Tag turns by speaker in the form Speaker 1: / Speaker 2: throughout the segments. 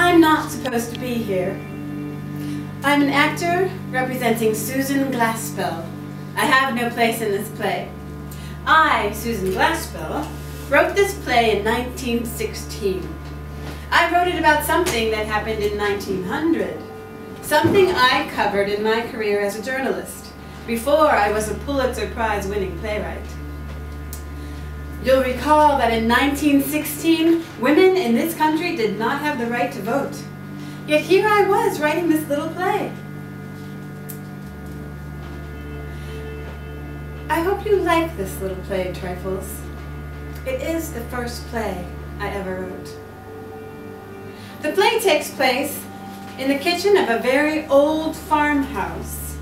Speaker 1: I'm not supposed to be here. I'm an actor representing Susan Glaspell. I have no place in this play. I, Susan Glaspell, wrote this play in 1916. I wrote it about something that happened in 1900. Something I covered in my career as a journalist, before I was a Pulitzer Prize winning playwright. You'll recall that in 1916, women in this country did not have the right to vote. Yet here I was writing this little play. I hope you like this little play, Trifles. It is the first play I ever wrote. The play takes place in the kitchen of a very old farmhouse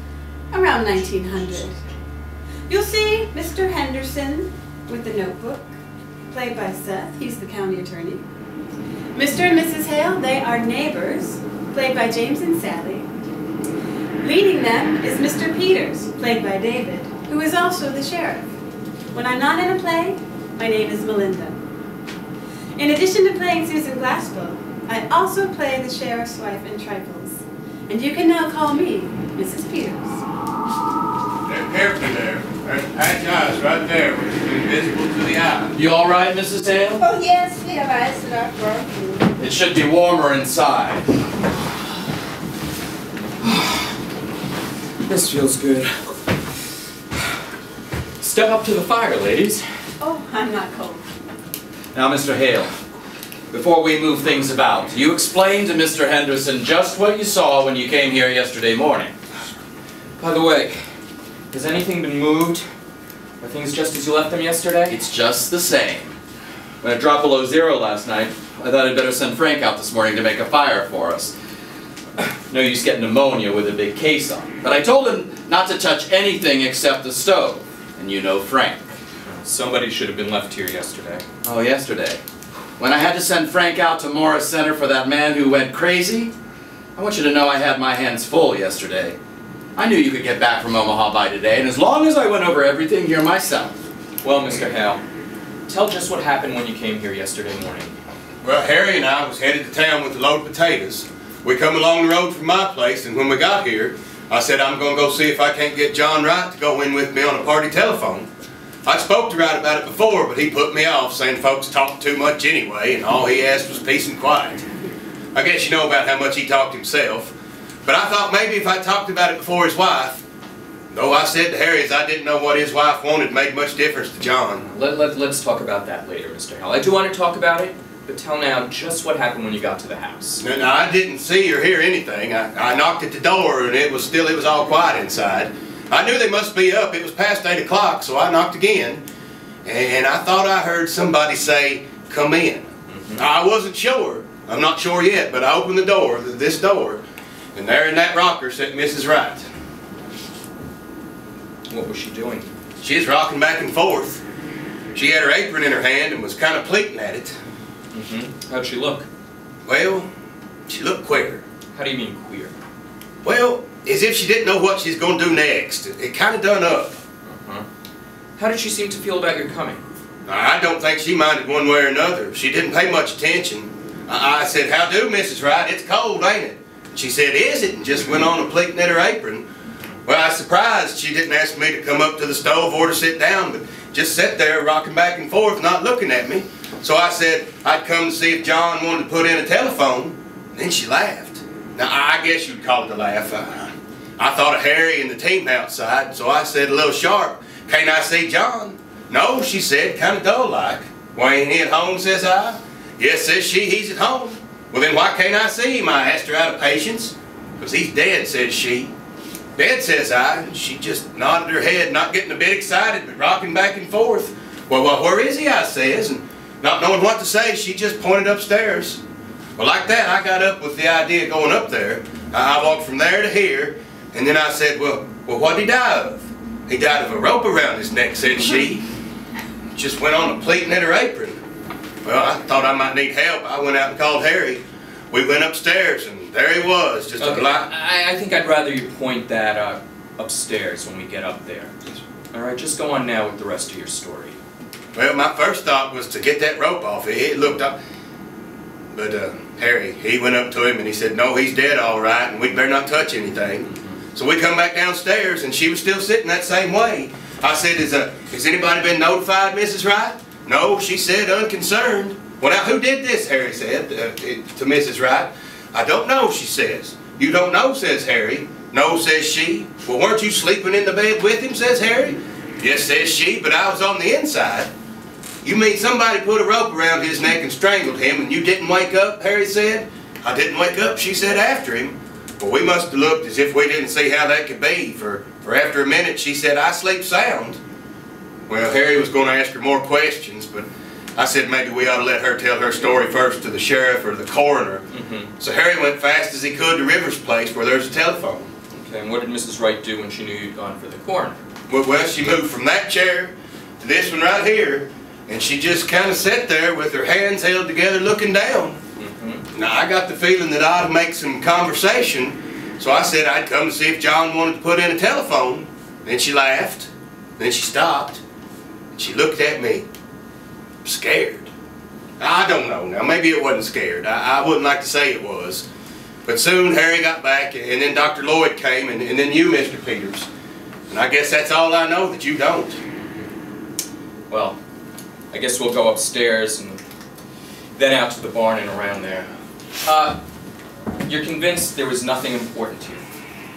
Speaker 1: around 1900. You'll see Mr. Henderson with the notebook, played by Seth, he's the county attorney. Mr. and Mrs. Hale, they are neighbors, played by James and Sally. Leading them is Mr. Peters, played by David, who is also the sheriff. When I'm not in a play, my name is Melinda. In addition to playing Susan Glaspell, I also play the sheriff's wife in Trifles. And you can now call me Mrs. Peters.
Speaker 2: They're careful there. There's patch of right there, which is invisible to the eye.
Speaker 3: You all right, Mrs. Hale?
Speaker 4: Oh, yes, we have ice in our front.
Speaker 3: It should be warmer inside.
Speaker 5: This feels good. Step up to the fire, ladies.
Speaker 1: Oh, I'm not cold.
Speaker 3: Now, Mr. Hale, before we move things about, you explain to Mr. Henderson just what you saw when you came here yesterday morning.
Speaker 5: By the way, has anything been moved? Are things just as you left them yesterday?
Speaker 3: It's just the same. When it dropped below zero last night, I thought I'd better send Frank out this morning to make a fire for us. No use getting pneumonia with a big case on. But I told him not to touch anything except the stove. And you know Frank.
Speaker 5: Somebody should have been left here yesterday.
Speaker 3: Oh, yesterday. When I had to send Frank out to Morris Center for that man who went crazy, I want you to know I had my hands full yesterday. I knew you could get back from Omaha by today, and as long as I went over everything here myself.
Speaker 5: Well, Mr. Hale, tell just what happened when you came here yesterday morning.
Speaker 2: Well, Harry and I was headed to town with a load of potatoes. We come along the road from my place, and when we got here, I said I'm going to go see if I can't get John Wright to go in with me on a party telephone. I spoke to Wright about it before, but he put me off, saying folks talked too much anyway, and all he asked was peace and quiet. I guess you know about how much he talked himself. But I thought maybe if I talked about it before his wife, though I said to Harry I didn't know what his wife wanted made much difference to John.
Speaker 5: Let, let, let's talk about that later, Mr. Hale. I do want to talk about it, but tell now just what happened when you got to the house.
Speaker 2: Now, now, I didn't see or hear anything. I, I knocked at the door and it was still, it was all quiet inside. I knew they must be up. It was past 8 o'clock, so I knocked again. And I thought I heard somebody say, come in.
Speaker 5: Mm-hmm.
Speaker 2: I wasn't sure. I'm not sure yet, but I opened the door, this door, and there in that rocker sat Mrs. Wright.
Speaker 5: What was she doing?
Speaker 2: She was rocking back and forth. She had her apron in her hand and was kind of pleating at it.
Speaker 5: Mm-hmm. How'd she look?
Speaker 2: Well, she looked queer.
Speaker 5: How do you mean queer?
Speaker 2: Well, as if she didn't know what she's going to do next. It, it kind of done up.
Speaker 5: Uh-huh. How did she seem to feel about your coming?
Speaker 2: I don't think she minded one way or another. She didn't pay much attention. I, I said, how do, Mrs. Wright? It's cold, ain't it? She said, is it? And just went on a pleating at her apron. Well, I was surprised she didn't ask me to come up to the stove or to sit down, but just sat there rocking back and forth, not looking at me. So I said I'd come to see if John wanted to put in a telephone. And Then she laughed. Now, I guess you'd call it a laugh. I, I thought of Harry and the team outside, so I said a little sharp, can't I see John? No, she said, kind of dull like. Why ain't he at home, says I. Yes, says she, he's at home. Well, then why can't I see him? I asked her out of patience. Because he's dead, says she. Dead, says I. And she just nodded her head, not getting a bit excited, but rocking back and forth. Well, well, where is he, I says. And not knowing what to say, she just pointed upstairs. Well, like that, I got up with the idea going up there. I walked from there to here, and then I said, well, well, what did he die of? He died of a rope around his neck, said she. Just went on a pleating at her apron. Well, I thought I might need help. I went out and called Harry. We went upstairs, and there he was, just a
Speaker 5: Okay,
Speaker 2: black...
Speaker 5: I, I think I'd rather you point that uh, upstairs when we get up there. All right, just go on now with the rest of your story.
Speaker 2: Well, my first thought was to get that rope off. It, it looked up... But uh, Harry, he went up to him and he said, no, he's dead all right, and we'd better not touch anything. So we come back downstairs, and she was still sitting that same way. I said, "Is uh, has anybody been notified, Mrs. Wright?" No, she said, unconcerned. Well, now who did this? Harry said uh, to Mrs. Wright. I don't know, she says. You don't know, says Harry. No, says she. Well, weren't you sleeping in the bed with him, says Harry. Yes, says she, but I was on the inside. You mean somebody put a rope around his neck and strangled him and you didn't wake up, Harry said. I didn't wake up, she said after him. Well, we must have looked as if we didn't see how that could be, for, for after a minute she said, I sleep sound. Well, Harry was going to ask her more questions, but I said maybe we ought to let her tell her story first to the sheriff or the coroner.
Speaker 5: Mm-hmm.
Speaker 2: So Harry went fast as he could to Rivers' place where there's a telephone.
Speaker 5: Okay, and what did Mrs. Wright do when she knew you'd gone for the coroner?
Speaker 2: Well, well, she moved from that chair to this one right here, and she just kind of sat there with her hands held together looking down.
Speaker 5: Mm-hmm.
Speaker 2: Now, I got the feeling that I ought to make some conversation, so I said I'd come to see if John wanted to put in a telephone. Then she laughed. Then she stopped. And she looked at me, scared. I don't know now. Maybe it wasn't scared. I, I wouldn't like to say it was. But soon Harry got back, and then Dr. Lloyd came, and, and then you, Mr. Peters. And I guess that's all I know that you don't.
Speaker 5: Well, I guess we'll go upstairs and then out to the barn and around there. Uh, you're convinced there was nothing important here?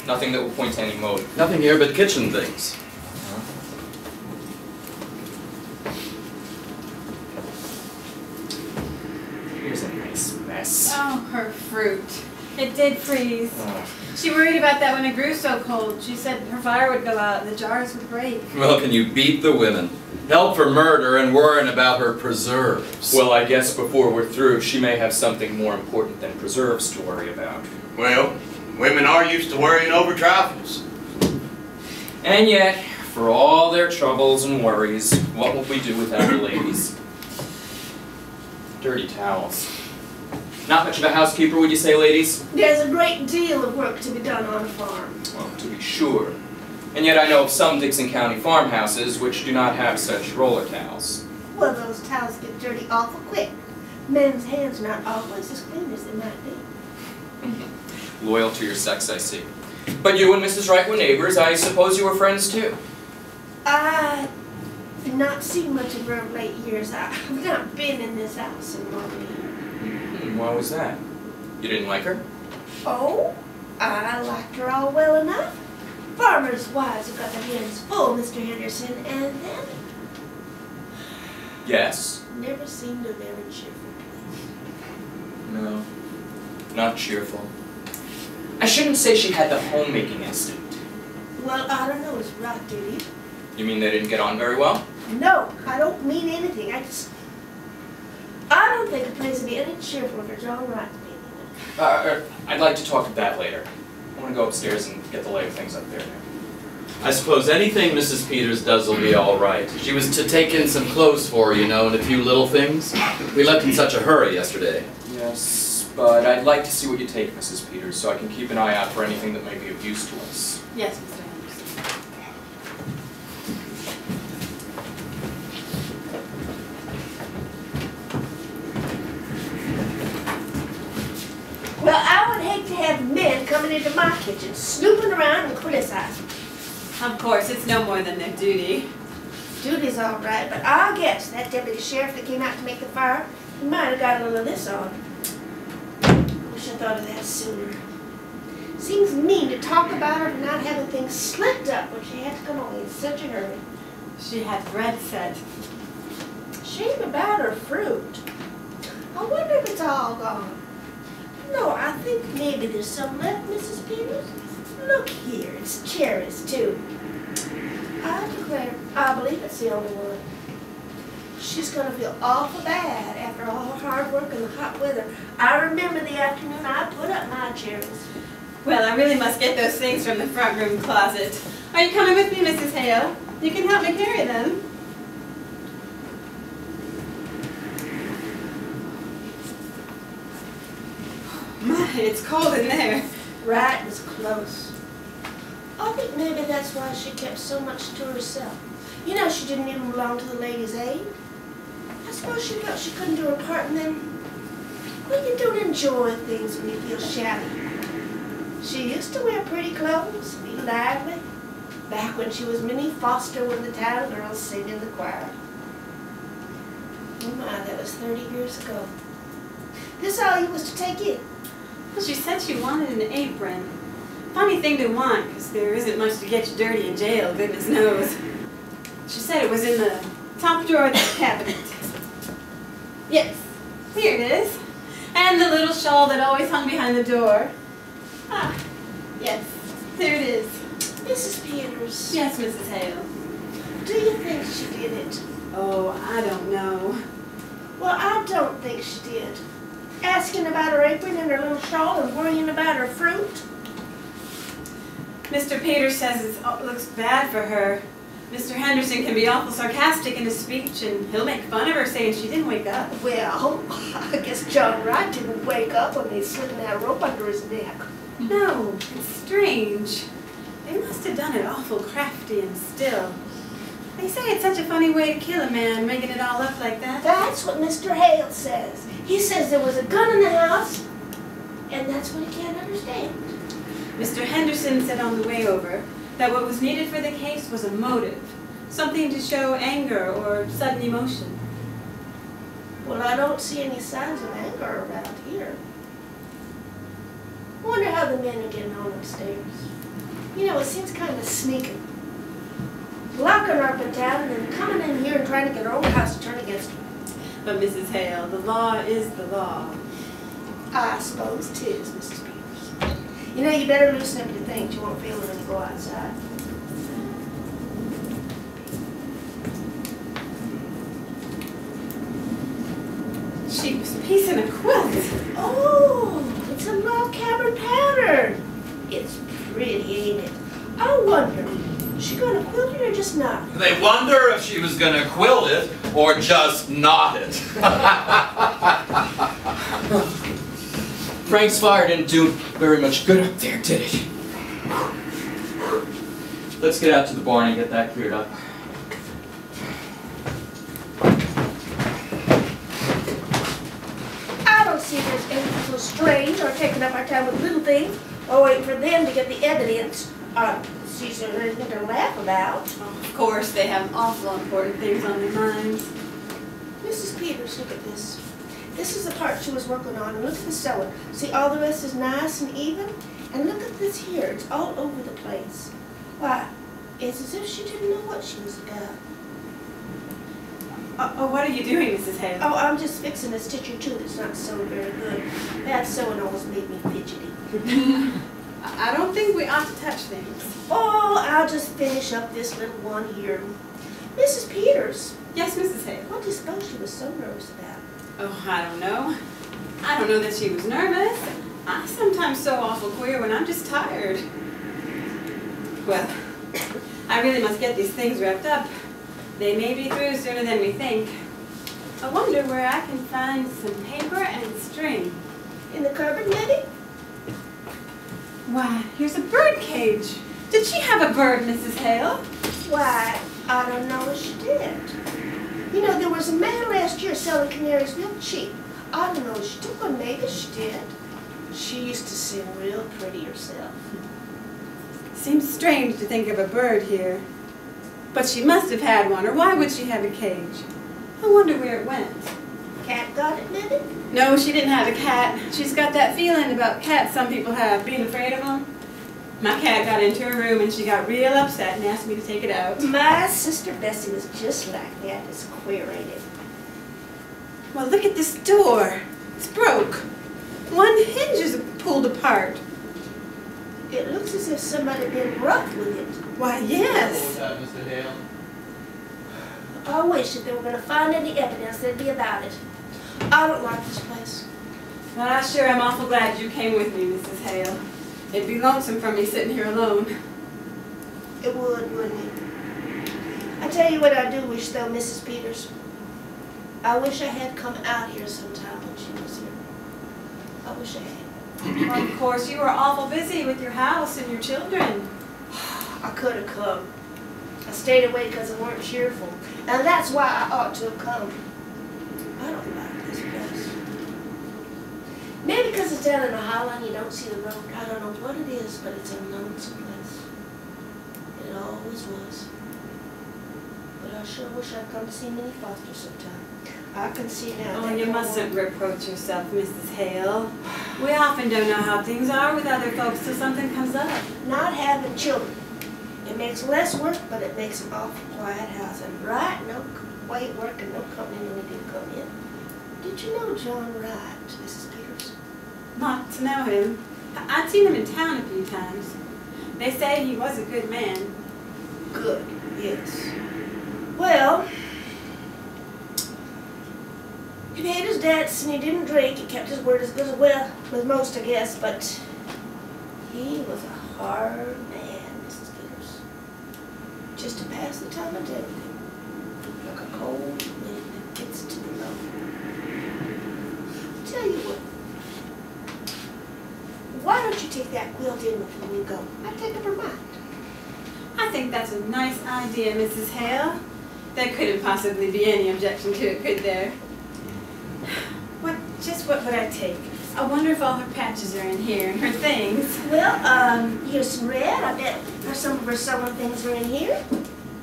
Speaker 5: Nothing that will point to any motive?
Speaker 3: Nothing here but kitchen things.
Speaker 5: Here's a nice mess.
Speaker 1: Oh, her fruit. It did freeze.
Speaker 5: Oh.
Speaker 1: She worried about that when it grew so cold. She said her fire would go out and the jars would break.
Speaker 3: Well, can you beat the women? Help for murder and worrying about her preserves.
Speaker 5: Well, I guess before we're through, she may have something more important than preserves to worry about.
Speaker 2: Well, women are used to worrying over trifles.
Speaker 5: And yet, for all their troubles and worries, what will we do without the ladies? Dirty towels. Not much of a housekeeper, would you say, ladies?
Speaker 4: There's a great deal of work to be done on a farm.
Speaker 5: Well, to be sure. And yet I know of some Dickson County farmhouses which do not have such roller towels.
Speaker 4: Well, those towels get dirty awful quick. Men's hands are not always as clean as they might be.
Speaker 5: Loyal to your sex, I see. But you and Mrs. Wright were neighbors. I suppose you were friends too.
Speaker 4: I've not seen much of her of late years. I've not been in this house in long years.
Speaker 5: Why was that? You didn't like her?
Speaker 4: Oh, I liked her all well enough. Farmers' wives have got their hands full, Mr. Henderson, and then
Speaker 5: Yes.
Speaker 4: never seemed a very cheerful place.
Speaker 5: No. Not cheerful. I shouldn't say she had the homemaking instinct.
Speaker 4: Well, I don't know it's right, you?
Speaker 5: You mean they didn't get on very well?
Speaker 4: No, I don't mean anything. I just. I don't think a place would be any cheerful for John Wright to be in it.
Speaker 5: Uh, uh, I'd like to talk of that later. I want to go upstairs and get the lay of things up there now.
Speaker 3: I suppose anything Mrs. Peters does will be all right. She was to take in some clothes for, you know, and a few little things. We left in such a hurry yesterday.
Speaker 5: Yes, but I'd like to see what you take, Mrs. Peters, so I can keep an eye out for anything that may be of use to us.
Speaker 1: Yes, Mr. Henderson.
Speaker 4: Well, I would hate to have men coming into my kitchen, snooping around and criticizing.
Speaker 1: Of course, it's no more than their duty.
Speaker 4: Duty's all right, but I guess that deputy sheriff that came out to make the fire, he might have got a little of this on. Wish I thought of that sooner. Seems mean to talk about her not having things slipped up when she had to come home in such a hurry.
Speaker 1: She had bread set.
Speaker 4: Shame about her fruit. I wonder if it's all gone. No, I think maybe there's some left, Mrs. Peters. Look here, it's cherries too. I declare, I believe it's the only one. She's gonna feel awful bad after all her hard work in the hot weather. I remember the afternoon I put up my cherries.
Speaker 1: Well, I really must get those things from the front room closet. Are you coming with me, Mrs. Hale? You can help me carry them. My, it's cold in there.
Speaker 4: Wright was close. I think maybe that's why she kept so much to herself. You know, she didn't even belong to the Ladies' Aid. I suppose she felt she couldn't do her part in them. Well, you don't enjoy things when you feel shabby. She used to wear pretty clothes, be lively, back when she was Minnie Foster when the town girls sang in the choir. Oh my, that was 30 years ago. This all you was to take in?
Speaker 1: Well, she said she wanted an apron. Funny thing to want, because there isn't much to get you dirty in jail, goodness knows. She said it was in the top drawer of the cabinet. Yes, here it is. And the little shawl that always hung behind the door. Ah, yes, there it is.
Speaker 4: Mrs. Peters,
Speaker 1: Yes, Mrs. Hale.
Speaker 4: do you think she did it?
Speaker 1: Oh, I don't know.
Speaker 4: Well, I don't think she did. Asking about her apron and her little shawl and worrying about her fruit.
Speaker 1: Mr. Peters says it looks bad for her. Mr. Henderson can be awful sarcastic in his speech, and he'll make fun of her saying she didn't wake up.
Speaker 4: Well, I guess John Wright didn't wake up when they slipped that rope under his neck.
Speaker 1: No, it's strange. They must have done it awful crafty and still. They say it's such a funny way to kill a man, making it all up like that.
Speaker 4: That's what Mr. Hale says. He says there was a gun in the house, and that's what he can't understand.
Speaker 1: Mr. Henderson said on the way over that what was needed for the case was a motive, something to show anger or sudden emotion.
Speaker 4: Well, I don't see any signs of anger around here. I wonder how the men are getting on upstairs. You know, it seems kind of sneaking. Locking her up in town and then coming in here and trying to get her own house to turn against her.
Speaker 1: But Mrs. Hale, the law is the law.
Speaker 4: I suppose it is, Mrs. Peters. You know, you better loosen up your things. You won't feel it when you go outside.
Speaker 1: She was piecing a quilt.
Speaker 4: Oh, it's a log cabin pattern. It's pretty, ain't it? I wonder, is she gonna quilt it or just not?
Speaker 3: They wonder if she was gonna quilt it or just knot it. Frank's fire didn't do very much good up there, did it? Let's get out to the barn and get that cleared up.
Speaker 4: I don't see there's anything so strange or taking up our time with little things or waiting for them to get the evidence. Uh, see, so anything to laugh about.
Speaker 1: Of course, they have awful important things on their minds.
Speaker 4: Mrs. Peters, look at this. This is the part she was working on, and look at the sewing. See, all the rest is nice and even? And look at this here, it's all over the place. Why, it's as if she didn't know what she was about.
Speaker 1: Oh, uh, oh, uh, what are you doing, Mrs. Hale?
Speaker 4: Oh, I'm just fixing a stitch or two that's not sewn very good. Bad sewing always made me fidgety.
Speaker 1: I don't think we ought to touch things.
Speaker 4: Oh, I'll just finish up this little one here. Mrs. Peters,
Speaker 1: Yes, Mrs. Hale.
Speaker 4: what do you suppose she was so nervous about?
Speaker 1: Oh, I don't know. I don't know that she was nervous. I sometimes so awful queer when I'm just tired. Well, I really must get these things wrapped up. They may be through sooner than we think. I wonder where I can find some paper and string.
Speaker 4: In the cupboard, maybe?
Speaker 1: Why, here's a bird cage. Did she have a bird, Mrs. Hale?
Speaker 4: Why, I don't know if she did. You know, there was a man last year selling canaries real cheap. I don't know if she took one, maybe she did. She used to sing real pretty herself.
Speaker 1: Seems strange to think of a bird here. But she must have had one, or why would she have a cage? I wonder where it went.
Speaker 4: Cat got it, maybe?
Speaker 1: No, she didn't have a cat. She's got that feeling about cats some people have, being afraid of them. My cat got into her room and she got real upset and asked me to take it out.
Speaker 4: My sister Bessie was just like that. It's queer, ain't it?
Speaker 1: Well, look at this door. It's broke. One hinge is pulled apart.
Speaker 4: It looks as if somebody had been rough with it.
Speaker 1: Why, yes.
Speaker 3: Mr. Hale?
Speaker 4: I wish if they were going to find any evidence, there'd be about it. I don't like this place.
Speaker 1: Well, I sure am awful glad you came with me, Mrs. Hale. It'd be lonesome for me sitting here alone.
Speaker 4: It would, wouldn't it? I tell you what I do wish, though, Mrs. Peters. I wish I had come out here sometime when she was here. I wish I had.
Speaker 1: Well, of course, you were awful busy with your house and your children.
Speaker 4: I could have come. I stayed away because I weren't cheerful. And that's why I ought to have come. I don't like this place. is down in hollow and you don't see the road. I don't know what it is, but it's a lonesome place. It always was. But I sure wish I'd come to see Minnie Foster sometime. I can see now.
Speaker 1: Oh, you mustn't reproach yourself, Mrs. Hale. We often don't know how things are with other folks till something comes up.
Speaker 4: Not having children. It makes less work, but it makes an awful quiet house. And right no quiet work and no in when he did come in. Did you know John Wright, Mrs. Peters?
Speaker 1: Not to know him. I'd seen him in town a few times. They say he was a good man.
Speaker 4: Good, yes. Well, he paid his debts and he didn't drink. He kept his word as good as well with most, I guess, but he was a hard man, Mrs. Peters. Just to pass the time of day with him, like a cold wind that gets to the. Tell you what. Why don't you take that quilt in with you when you go? I take up her mind.
Speaker 1: I think that's a nice idea, Mrs. Hale. There couldn't possibly be any objection to it, could there? What, just what would I take? I wonder if all her patches are in here and her things.
Speaker 4: Well, um, here's some red. I bet some of her sewing things are in here.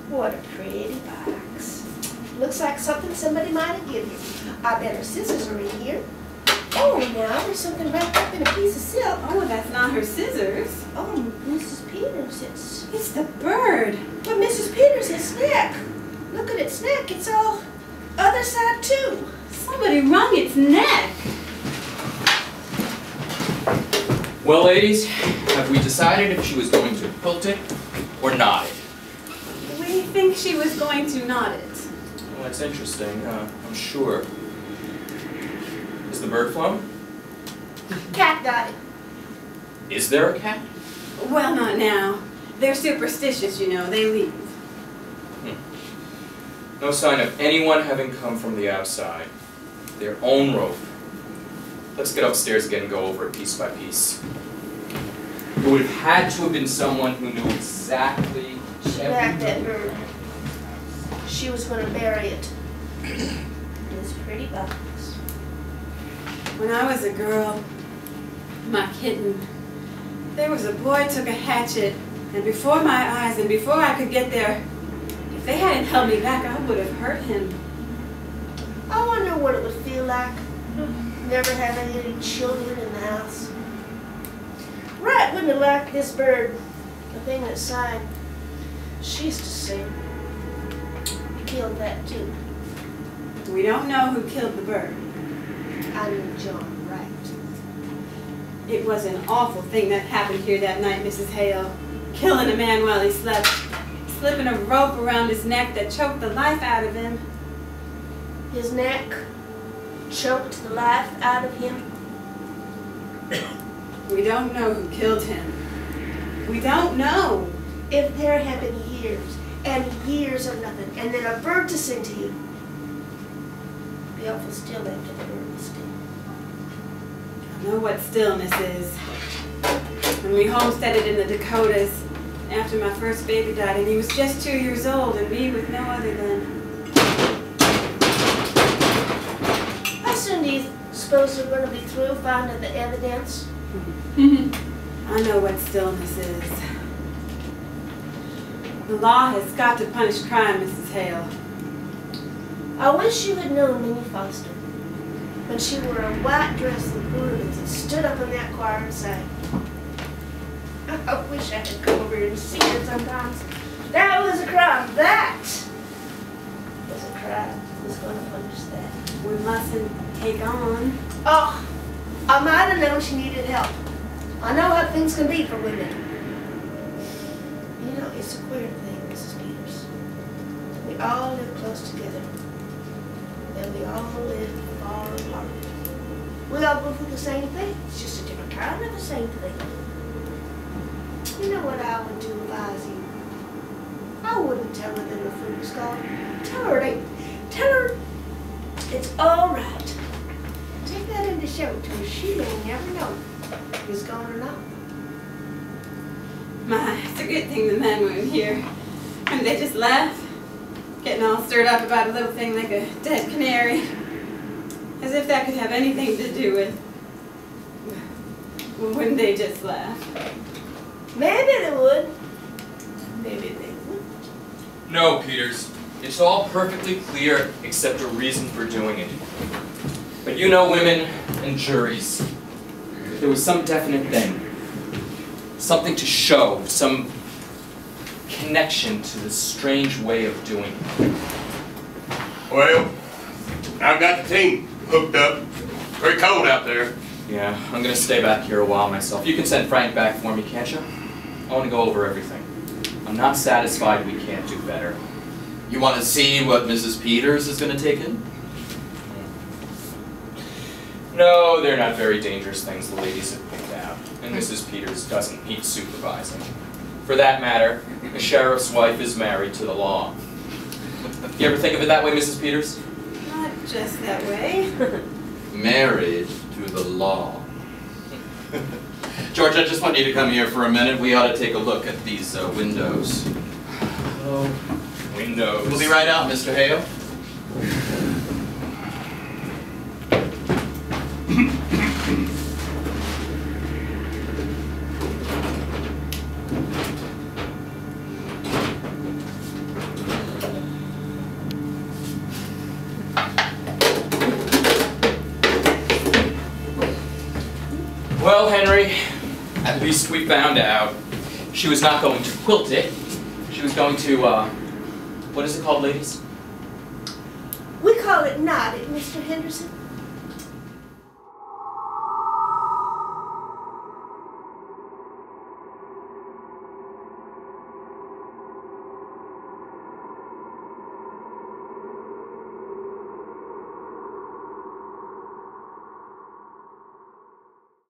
Speaker 4: What a pretty box. Looks like something somebody might have given you. I bet her scissors are in here. Oh, now there's something wrapped up in a piece of silk.
Speaker 1: Oh, that's not her scissors.
Speaker 4: Oh, Mrs. Peters, it's...
Speaker 1: It's the bird.
Speaker 4: But Mrs. Peters, it's neck. Look at its neck. It's all other side, too.
Speaker 1: Somebody wrung its neck.
Speaker 5: Well, ladies, have we decided if she was going to quilt it or knot it?
Speaker 1: We think she was going to knot it.
Speaker 5: That's interesting. Uh, I'm sure. Is the bird flown?
Speaker 4: Cat got it.
Speaker 5: Is there a cat?
Speaker 1: Well, not now. They're superstitious, you know. They leave.
Speaker 5: No sign of anyone having come from the outside. Their own rope. Let's get upstairs again and go over it piece by piece. It would have had to have been someone who knew exactly every.
Speaker 4: She was going to bury it. In this pretty box.
Speaker 1: When I was a girl, my kitten, there was a boy took a hatchet, and before my eyes and before I could get there, if they hadn't held me back, I would have hurt him.
Speaker 4: I wonder what it would feel like never having any children in the house. Wright wouldn't have liked this bird, the thing that sighed. She used to sing. Killed that too.
Speaker 1: We don't know who killed the bird.
Speaker 4: I knew John Wright.
Speaker 1: It was an awful thing that happened here that night, Mrs. Hale. Killing a man while he slept, slipping a rope around his neck that choked the life out of him.
Speaker 4: His neck choked the life out of him.
Speaker 1: We don't know who killed him. We don't know.
Speaker 4: If there had been years and years of nothing, and then a bird to sing to you, be awful still after the bird was still.
Speaker 1: I know what stillness is. When we homesteaded in the Dakotas, after my first baby died, and he was just two years old, and me with no other than.
Speaker 4: How soon do you suppose they're going to be through finding the evidence?
Speaker 1: I know what stillness is. The law has got to punish crime, Mrs. Hale.
Speaker 4: I wish you had known Minnie Foster when she wore a white dress and boots and stood up in that choir and sang. I wish I could come over here and see her sometimes. That was a crime. That was a crime. Who's going to punish that?
Speaker 1: We mustn't take on.
Speaker 4: Oh, I might have known she needed help. I know how things can be for women. Know, it's a queer thing, Mrs. Peters. We all live close together. And we all live far apart. We all go through the same thing. It's just a different kind of the same thing. You know what I would do if I was you? I wouldn't tell her that her food was gone. Tell her it. Tell her it's all right. Take that in the show to her. She may never know if it's gone or not.
Speaker 1: My, it's a good thing the men weren't here. And they just laugh, getting all stirred up about a little thing like a dead canary. As if that could have anything to do with Wouldn't they just laugh?
Speaker 4: Maybe they would. Maybe they would.
Speaker 5: No, Peters. It's all perfectly clear except a reason for doing it. But you know women and juries. There was some definite thing, something to show, some connection to this strange way of doing it.
Speaker 2: Well, I've got the team hooked up. Very cold out there.
Speaker 5: Yeah, I'm gonna stay back here a while myself. You can send Frank back for me, can't you? I wanna go over everything. I'm not satisfied we can't do better.
Speaker 3: You want to see what Mrs. Peters is going to take in? Hmm.
Speaker 5: No, they're not very dangerous things the ladies have picked and Mrs. Peters doesn't need supervising. For that matter, the sheriff's wife is married to the law. You ever think of it that way, Mrs. Peters?
Speaker 1: Not just that way.
Speaker 3: Married to the law. George, I just want you to come here for a minute. We ought to take a look at these uh, windows.
Speaker 5: Oh, windows.
Speaker 3: We'll be right out, Mr. Hale.
Speaker 5: Well, Henry, at least we found out. She was not going to quilt it. She was going to, uh, what is it called, ladies?
Speaker 4: We call it knotted, Mr. Henderson.